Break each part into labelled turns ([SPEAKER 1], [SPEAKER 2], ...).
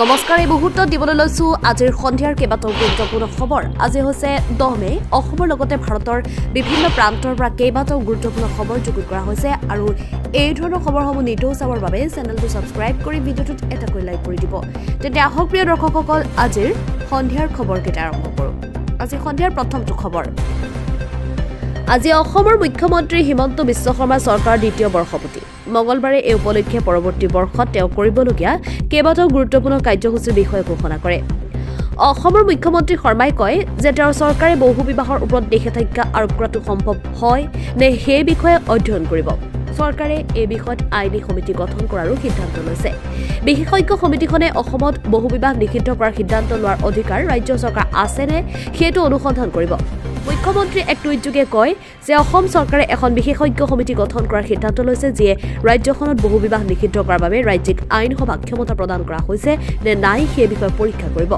[SPEAKER 1] নমস্কাৰ এই মুহূৰ্তত দিবলৈ লৈছো আজিৰ সন্ধিয়াৰ কেইবাটাও গুৰুত্বপূৰ্ণ খবৰ। আজি হৈছে দহ মে। অসমৰ লগতে ভাৰতৰ বিভিন্ন প্ৰান্তৰ পৰা কেইবাটাও গুৰুত্বপূৰ্ণ খবৰ যুগুত কৰা হৈছে আৰু এই ধৰণৰ খবৰসমূহ নিতৌ চাবৰ বাবে চেনেলটো ছাবস্ক্ৰাইব কৰি ভিডিঅ'টোত এটাকৈ লাইক কৰি দিব। তেন্তে আহক প্ৰিয় দৰ্শকসকল আজিৰ সন্ধিয়াৰ খবৰকেইটা আৰম্ভ কৰোঁ। আজি সন্ধিয়াৰ প্ৰথমটো খবৰ। আজি অসমৰ মুখ্যমন্ত্ৰী হিমন্ত বিশ্ব শৰ্মা চৰকাৰৰ দ্বিতীয় বৰ্ষপতি মঙলবাৰে এই উপলক্ষে পৰৱৰ্তী বৰ্ষত তেওঁ কৰিবলগীয়া কেইবাটাও গুৰুত্বপূৰ্ণ কাৰ্যসূচীৰ বিষয়ে ঘোষণা কৰে। অসমৰ মুখ্যমন্ত্ৰী শৰ্মাই কয় যে তেওঁৰ চৰকাৰে বহু বিবাহৰ ওপৰত নিষেধাজ্ঞা আৰোপ কৰাটো সম্ভৱ হয় নে সেই বিষয়ে অধ্যয়ন কৰিব। চৰকাৰে এই বিষয়ত আইনী সমিতি গঠন কৰাৰো সিদ্ধান্ত লৈছে। বিশেষজ্ঞ সমিতিখনে অসমত বহু বিবাহ নিষিদ্ধ কৰাৰ সিদ্ধান্ত লোৱাৰ অধিকাৰ ৰাজ্য চৰকাৰ আছেনে সেইটো অনুসন্ধান কৰিব। মুখ্যমন্ত্ৰীয়ে এক টুইটযোগে কয় যে অসম চৰকাৰে এখন বিশেষজ্ঞ সমিতি গঠন কৰাৰ সিদ্ধান্ত লৈছে যিয়ে ৰাজ্যখনত বহু বিবাহ নিষিদ্ধ কৰাৰ বাবে ৰাজ্যিক আইনসভাক ক্ষমতা প্ৰদান কৰা হৈছে নে নাই সেই বিষয়ে পৰীক্ষা কৰিব।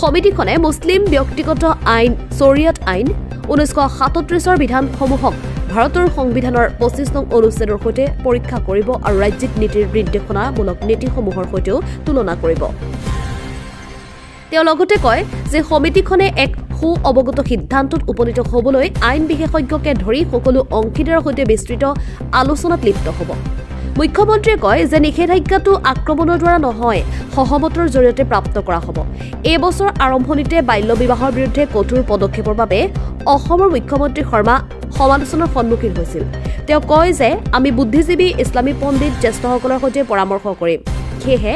[SPEAKER 1] সমিতিখনে মুছলিম ব্যক্তিগত আইন চৰিয়াত আইন ঊনৈছশ সাতত্ৰিছৰ বিধানসমূহক ভাৰতৰ সংবিধানৰ পঁচিছ নং অনুচ্ছেদৰ সৈতে পৰীক্ষা কৰিব আৰু ৰাজ্যিক নীতিৰ নিৰ্দেশনামূলক নীতিসমূহৰ সৈতেও তুলনা কৰিব। তেওঁ লগতে কয় যে সমিতিখনে এক সু অৱগত সিদ্ধান্তত উপনীত হ'বলৈ আইন বিশেষজ্ঞকে ধৰি সকলো অংশীদাৰৰ সৈতে বিস্তৃত আলোচনাত লিপ্ত হ'ব। মুখ্যমন্ত্ৰীয়ে কয় যে নিষেধাজ্ঞাটো আক্ৰমণৰ দ্বাৰা নহয় সহমতৰ জৰিয়তে প্ৰাপ্ত কৰা হ'ব। এই বছৰ আৰম্ভণিতে বাল্য বিবাহৰ বিৰুদ্ধে কঠোৰ পদক্ষেপৰ বাবে অসমৰ মুখ্যমন্ত্ৰী শৰ্মা সমালোচনাৰ সন্মুখীন হৈছিল। তেওঁ কয় যে আমি বুদ্ধিজীৱী ইছলামী পণ্ডিত জ্যেষ্ঠসকলৰ সৈতে পৰামৰ্শ কৰিম। সেয়েহে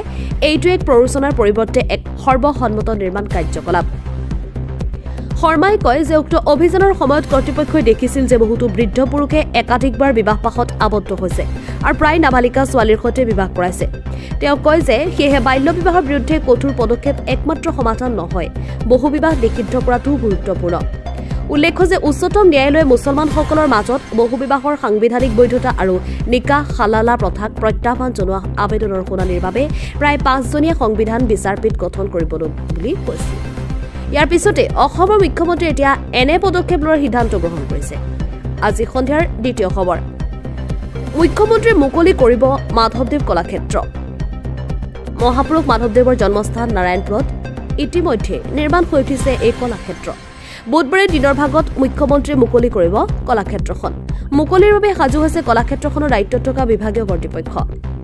[SPEAKER 1] এইটো এক প্ৰৰোচনাৰ পৰিৱৰ্তে এক সৰ্বসন্মত নিৰ্মাণ কাৰ্যকলাপ। শৰ্মাই কয় যে উক্ত অভিযানৰ সময়ত কৰ্তৃপক্ষই দেখিছিল যে বহুতো বৃদ্ধ পুৰুষে একাধিকবাৰ বিবাহপাশত আবদ্ধ হৈছে আৰু প্ৰায় নাবালিকা ছোৱালীৰ সৈতে বিবাহ কৰাইছে। তেওঁ কয় যে সেয়েহে বাল্য বিবাহৰ বিৰুদ্ধে কঠোৰ পদক্ষেপ একমাত্ৰ সমাধান নহয় বহু বিবাহ নিষিদ্ধ কৰাটোও গুৰুত্বপূৰ্ণ। উল্লেখ্য যে উচ্চতম ন্যায়ালয়ে মুছলমানসকলৰ মাজত বহু বিবাহৰ সাংবিধানিক বৈধতা আৰু নিকাহ হালালা প্ৰথাক প্ৰত্যাহ্বান জনোৱা আবেদনৰ শুনানিৰ বাবে প্ৰায় পাঁচজনীয়া সংবিধান বিচাৰপীঠ গঠন কৰিব বুলি কৈছিল। ইয়াৰ পিছতে অসমৰ মুখ্যমন্ত্ৰীয়ে এতিয়া এনে পদক্ষেপ লোৱাৰ সিদ্ধান্ত গ্ৰহণ কৰিছে। আজি সন্ধিয়াৰ দ্বিতীয় খবৰ। মুখ্যমন্ত্ৰীয়ে মুকলি কৰিব মাধৱদেৱ কলাক্ষেত্ৰ। মহাপুৰুষ মাধৱদেৱৰ জন্মস্থান নাৰায়ণপুৰত ইতিমধ্যে নিৰ্মাণ হৈ উঠিছে এই কলাক্ষেত্ৰ। বুধবাৰে দিনৰ ভাগত মুখ্যমন্ত্ৰীয়ে মুকলি কৰিব কলাক্ষেত্ৰখন। মুকলিৰ বাবে সাজু হৈছে কলাক্ষেত্ৰখনৰ দায়িত্বত থকা বিভাগীয় কৰ্তৃপক্ষ।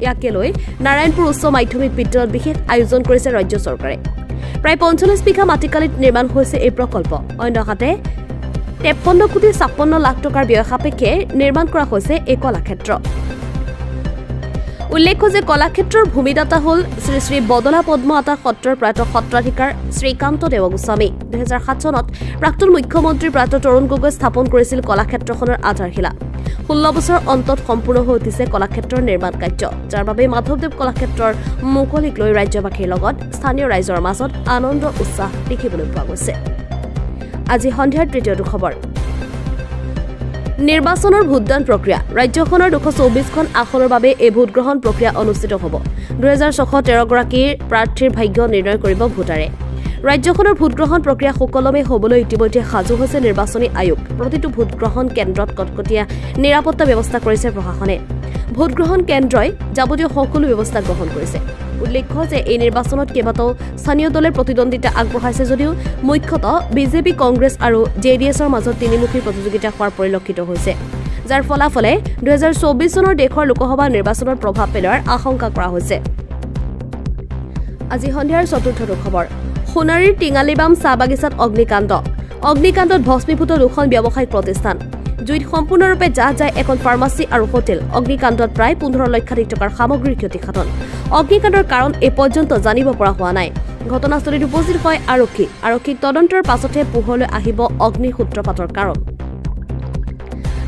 [SPEAKER 1] ইয়াকে লৈ নাৰায়ণপুৰ উচ্চ মাধ্যমিক বিদ্যালয়ত বিশেষ আয়োজন কৰিছে ৰাজ্য চৰকাৰে। প্ৰায় পঞ্চল্লিছ বিঘা মাটিকালিত নিৰ্মাণ হৈছে এই প্ৰকল্প। অন্যহাতে তেপন্ন কোটি ছাপন্ন লাখ টকাৰ ব্যয় সাপেক্ষে নিৰ্মাণ কৰা হৈছে এই কলাক্ষেত্ৰ। উল্লেখ্য যে কলাক্ষেত্ৰৰ ভূমিদাতা হ'ল শ্ৰী শ্ৰী বদলা পদ্ম আতা সত্ৰৰ প্ৰয়াত সত্ৰাধিকাৰ শ্ৰীকান্ত দেৱগোস্বামী। দুহেজাৰ সাত চনত প্ৰাক্তন মুখ্যমন্ত্ৰী প্ৰয়াত তৰুণ গগৈ স্থাপন কৰিছিল কলাক্ষেত্ৰখনৰ আধাৰশিলা। ষোল্ল বছৰ অন্তত সম্পূৰ্ণ হৈ উঠিছে কলাক্ষেত্ৰৰ নিৰ্মাণ কাৰ্য। যাৰ বাবে মাধৱদেৱ কলাক্ষেত্ৰৰ মুকলিক লৈ ৰাজ্যবাসীৰ লগত স্থানীয় ৰাইজৰ মাজত আনন্দ উৎসাহ দেখিবলৈ পোৱা গৈছে। আজি সন্ধিয়াৰ তৃতীয়টো খবৰ নিৰ্বাচনৰ ভোটদান প্ৰক্ৰিয়া। ৰাজ্যখনৰ দুশ চৌবিছখন আসনৰ বাবে এই ভোটগ্ৰহণ প্ৰক্ৰিয়া অনুষ্ঠিত হ'ব। দুহেজাৰ ছশ তেৰগৰাকীৰ প্ৰাৰ্থীৰ ভাগ্য নিৰ্ণয় কৰিব ভোটাৰে। ৰাজ্যখনৰ ভোটগ্ৰহণ প্ৰক্ৰিয়া সুকলমে হ'বলৈ ইতিমধ্যে সাজু হৈছে নিৰ্বাচনী আয়োগ। প্ৰতিটো ভোটগ্ৰহণ কেন্দ্ৰত কটকটীয়া নিৰাপত্তা ব্যৱস্থা কৰিছে প্ৰশাসনে। ভোটগ্ৰহণ কেন্দ্ৰই যাৱতীয় সকলো ব্যৱস্থা গ্ৰহণ কৰিছে। উল্লেখ্য যে এই নিৰ্বাচনত কেইবাটাও স্থানীয় দলে প্ৰতিদ্বন্দ্বিতা আগবঢ়াইছে যদিও মুখ্যতঃ বিজেপি কংগ্ৰেছ আৰু জে ডি এছৰ মাজত তিনিমুখী প্ৰতিযোগিতা হোৱাৰ পৰিলক্ষিত হৈছে। যাৰ ফলাফলে দুহেজাৰ চৌবিছ চনৰ দেশৰ লোকসভা নিৰ্বাচনত প্ৰভাৱ পেলোৱাৰ আশংকা কৰা হৈছে। আজি সন্ধিয়াৰ চতুৰ্থটো খবৰ। সোণাৰীৰ টিঙালিবাম চাহ বাগিচাত অগ্নিকাণ্ড। অগ্নিকাণ্ডত ভস্মীভূত দুখন ব্যৱসায়িক প্ৰতিষ্ঠান। জুইত সম্পূৰ্ণৰূপে জাহ যায় এখন ফাৰ্মাচী আৰু হোটেল। অগ্নিকাণ্ডত প্ৰায় পোন্ধৰ লক্ষাধিক টকাৰ সামগ্ৰীৰ ক্ষতিসাধন। অগ্নিকাণ্ডৰ কাৰণ এই পৰ্যন্ত জানিব পৰা হোৱা নাই। ঘটনাস্থলীত উপস্থিত হয় আৰক্ষী। আৰক্ষীক তদন্তৰ পাছতহে পোহৰলৈ আহিব অগ্নিৰ সূত্ৰপাতৰ কাৰণ।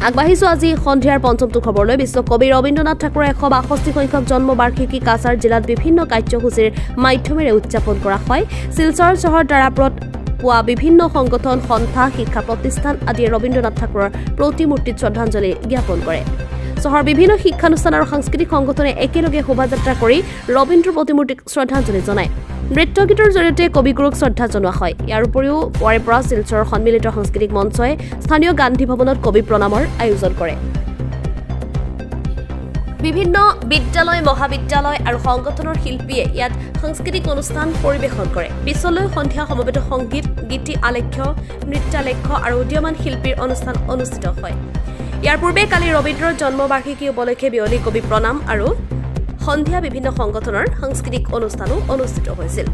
[SPEAKER 1] আগবাঢ়িছো আজি সন্ধিয়াৰ পঞ্চমটো খবৰলৈ। বিশ্বকবি ৰবীন্দ্ৰনাথ ঠাকুৰৰ এশ বাষষ্ঠি সংখ্যক জন্মবাৰ্ষিকী কাছাৰ জিলাত বিভিন্ন কাৰ্যসূচীৰ মাধ্যমেৰে উদযাপন কৰা হয়। শিলচৰ চহৰ তাৰাপুৰত পোৱা বিভিন্ন সংগঠন সন্থা শিক্ষা প্ৰতিষ্ঠান আদিয়ে ৰবীন্দ্ৰনাথ ঠাকুৰৰ প্ৰতিমূৰ্তিত শ্ৰদ্ধাঞ্জলি জ্ঞাপন কৰে। চহৰৰ বিভিন্ন শিক্ষানুষ্ঠান আৰু সাংস্কৃতিক সংগঠনে একেলগে শোভাযাত্ৰা কৰি ৰবীন্দ্ৰ প্ৰতিমূৰ্তিক শ্ৰদ্ধাঞ্জলি জনায়। নৃত্য গীতৰ জৰিয়তে কবিগুৰুক শ্ৰদ্ধা জনোৱা হয়। ইয়াৰ উপৰিও পুৱাৰে পৰা শিলচৰৰ সন্মিলিত সাংস্কৃতিক মঞ্চই স্থানীয় গান্ধী ভৱনত কবি প্ৰণামৰ আয়োজন কৰে। বিভিন্ন বিদ্যালয় মহাবিদ্যালয় আৰু সংগঠনৰ শিল্পীয়ে ইয়াত সাংস্কৃতিক অনুষ্ঠান পৰিৱেশন কৰে। পিছলৈ সন্ধিয়া সমবেত সংগীত গীতি আলেখ্য নৃত্যালেখ্য আৰু উদীয়মান শিল্পীৰ অনুষ্ঠান অনুষ্ঠিত হয়। ইয়াৰ পূৰ্বে কালি ৰবীন্দ্ৰৰ জন্মবাৰ্ষিকী উপলক্ষে বিয়লি কবি প্ৰণাম আৰু সন্ধিয়া বিভিন্ন সংগঠনৰ সাংস্কৃতিক অনুষ্ঠানো অনুষ্ঠিত হৈছিল।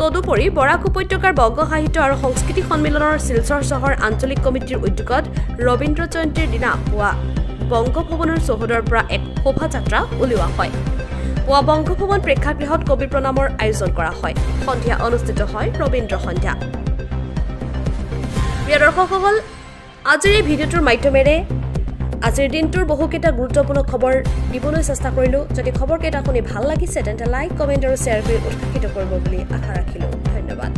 [SPEAKER 1] তদুপৰি বৰাক উপত্যকাৰ বংগ সাহিত্য আৰু সংস্কৃতি সন্মিলনৰ শিলচৰ চহৰ আঞ্চলিক কমিটিৰ উদ্যোগত ৰবীন্দ্ৰ জয়ন্তীৰ দিনা পুৱা বংগভৱনৰ চৌহদৰ পৰা এক শোভাযাত্ৰা উলিওৱা হয়। পুৱা বংগভৱন প্ৰেক্ষাগৃহত কবি প্ৰণামৰ আয়োজন কৰা হয়। সন্ধিয়া অনুষ্ঠিত হয় ৰবীন্দ্ৰ সন্ধ্যা। প্ৰিয় দৰ্শকসকল আজিৰ এই ভিডিঅ'টোৰ মাধ্যমেৰে আজিৰ দিনটোৰ বহুকেইটা গুৰুত্বপূৰ্ণ খবৰ দিবলৈ চেষ্টা কৰিলোঁ। যদি খবৰকেইটা শুনি ভাল লাগিছে তেন্তে লাইক কমেণ্ট আৰু শ্বেয়াৰ কৰি উৎসাহিত কৰিব বুলি আশা ৰাখিলোঁ। ধন্যবাদ।